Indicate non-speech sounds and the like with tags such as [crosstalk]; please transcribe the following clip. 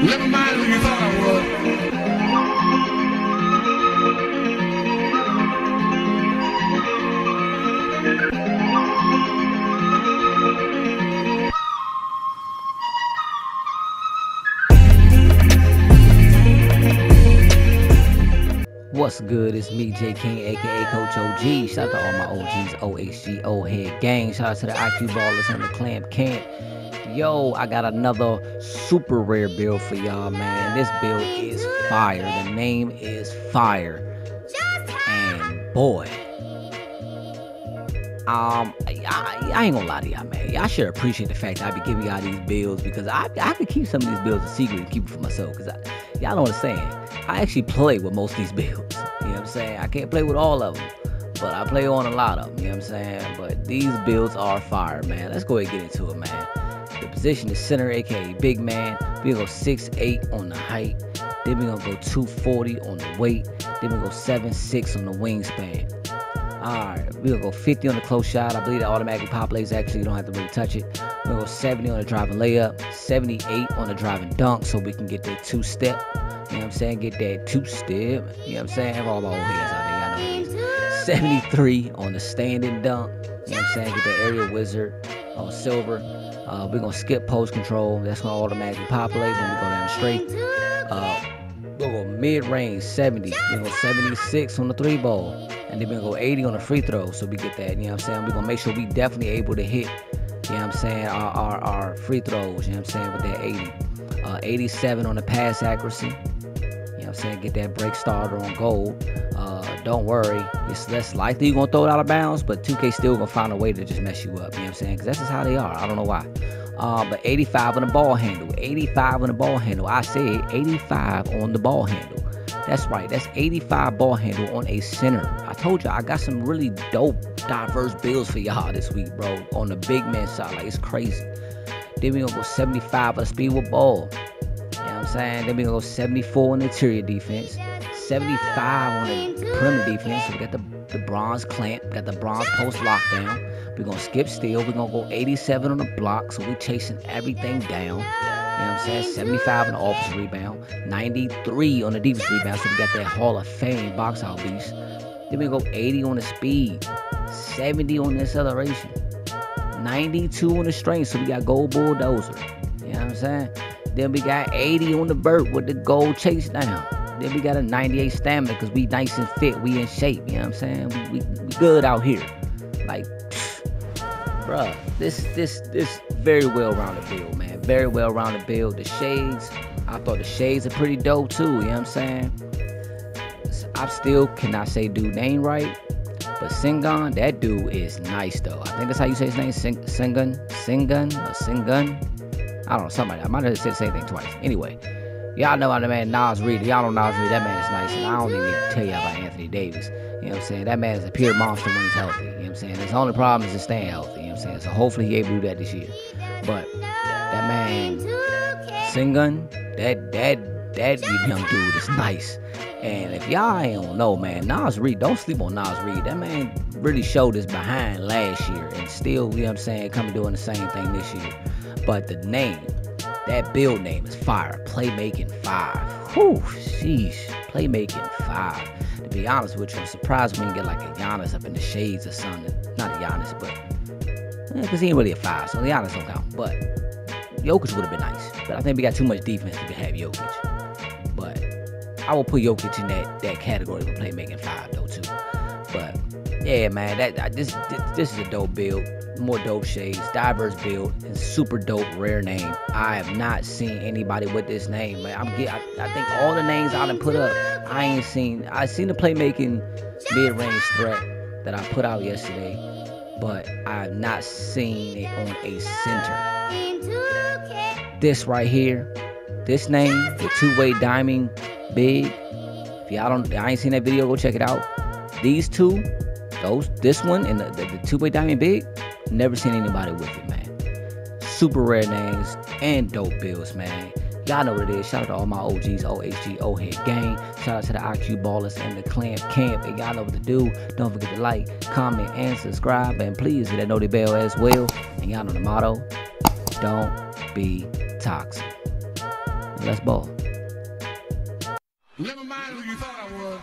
Never mind who you thought I was. What's good? It's me, Jay King, aka Coach OG. Shout out to all my OGs, OHG, O Head Gang. Shout out to the IQ Ballers and the Clamp Camp. Yo, I got another super rare build for y'all, man. This build is fire. The name is Fire. And boy, um, I, I ain't gonna lie to y'all, man. Y'all should appreciate the fact I be giving y'all these builds because I I could keep some of these builds a secret and keep it for myself. Cause I, y'all know what I'm saying. I actually play with most of these builds. You know what I'm saying? I can't play with all of them, but I play on a lot of them. You know what I'm saying? But these builds are fire, man. Let's go ahead and get into it, man. The position is center, aka big man. We gonna go six eight on the height. Then we gonna go 240 on the weight. Then we go seven six on the wingspan. Alright, we're gonna go 50 on the close shot. I believe that automatically populates actually, you don't have to really touch it. We're gonna go 70 on the driving layup, 78 on the driving dunk, so we can get that two step. You know what I'm saying? Get that two step. You know what I'm saying? Have all my old heads out there, y'all know 73 on the standing dunk. You know what I'm saying? Get that aerial wizard on silver. Uh, we're gonna skip post control. That's gonna automatically populate when we go down the straight. Uh, we're gonna go mid range 70. We're gonna go 76 on the three ball and then we're gonna go 80 on the free throw. So we get that, you know what I'm saying? We're gonna make sure we definitely able to hit, you know what I'm saying, our, our, our free throws, you know what I'm saying, with that 80. Uh, 87 on the pass accuracy. Know what I'm saying? Get that break starter on gold. Uh, don't worry, it's less likely you're gonna throw it out of bounds, but 2K still gonna find a way to just mess you up. You know what I'm saying? Because that's just how they are. I don't know why. Uh, but 85 on the ball handle. 85 on the ball handle. I said 85 on the ball handle. That's right. That's 85 ball handle on a center. I told you I got some really dope, diverse builds for y'all this week, bro. On the big man side, like it's crazy. Then we gonna go 75 on the speed with ball. I'm saying? Then we gonna go 74 on the interior defense. 75 on the perimeter defense. So we got the, the bronze clamp, got the bronze post lockdown. We're gonna skip steal. We're gonna go 87 on the block. So we're chasing everything down. You know what I'm saying? 75 on the offensive rebound, 93 on the defense rebound. So we got that Hall of Fame box out beast. Then we go 80 on the speed, 70 on the acceleration, 92 on the strength. So we got gold bulldozer. You know what I'm saying? Then we got 80 on the vert with the gold chase down. Then we got a 98 stamina because we nice and fit. We in shape. You know what I'm saying? We, we, we good out here. Like, [sniffs] bruh, this this this very well rounded build, man. Very well rounded build. The shades, I thought the shades are pretty dope too. You know what I'm saying? I still cannot say dude name right, but Singon, that dude is nice though. I think that's how you say his name, Sing, Singun, Singun, or Singun. I don't know, somebody. I might have said the same thing twice. Anyway, y'all know how the man Naz Reid. Y'all know Naz Reid. That man is nice, and I don't even need to tell y'all about Anthony Davis. You know what I'm saying? That man is a pure monster when he's healthy. You know what I'm saying? His only problem is to staying healthy. You know what I'm saying? So hopefully he able to do that this year. But that man, Singun, that that that young dude is nice. And if y'all don't know, man, Naz Reid, don't sleep on Naz Reid. That man really showed his behind last year and still, you know what I'm saying, coming doing the same thing this year. But the name, that build name is Fire. Playmaking 5. Whew, sheesh. Playmaking 5. To be honest with you, I'm surprised we didn't get like a Giannis up in the shades or something. Not a Giannis, but because he ain't really a five, so the Giannis don't count. But Jokic would have been nice. But I think we got too much defense to have Jokic. But I will put Jokic in that that category for playmaking five though too. But yeah, man, that this, this this is a dope build. More dope shades, diverse build, and super dope rare name. I have not seen anybody with this name, man. I'm get, I, I think all the names I done put up, I ain't seen. I seen the playmaking mid-range threat that I put out yesterday, but I have not seen it on a center. This right here, this name, the two-way diamond big. If y'all don't, I ain't seen that video, go check it out. These two, those, this one and the, the, the two-way diamond big, never seen anybody with it, man. Super rare names and dope bills, man. Y'all know what it is. Shout out to all my OGs, OHG, O-Head Gang. Shout out to the IQ Ballers and the Clamp Camp. And y'all know what to do. Don't forget to like, comment, and subscribe. And please hit that noty bell as well. And y'all know the motto. Don't be toxic. Let's ball. Never mind who you thought I was.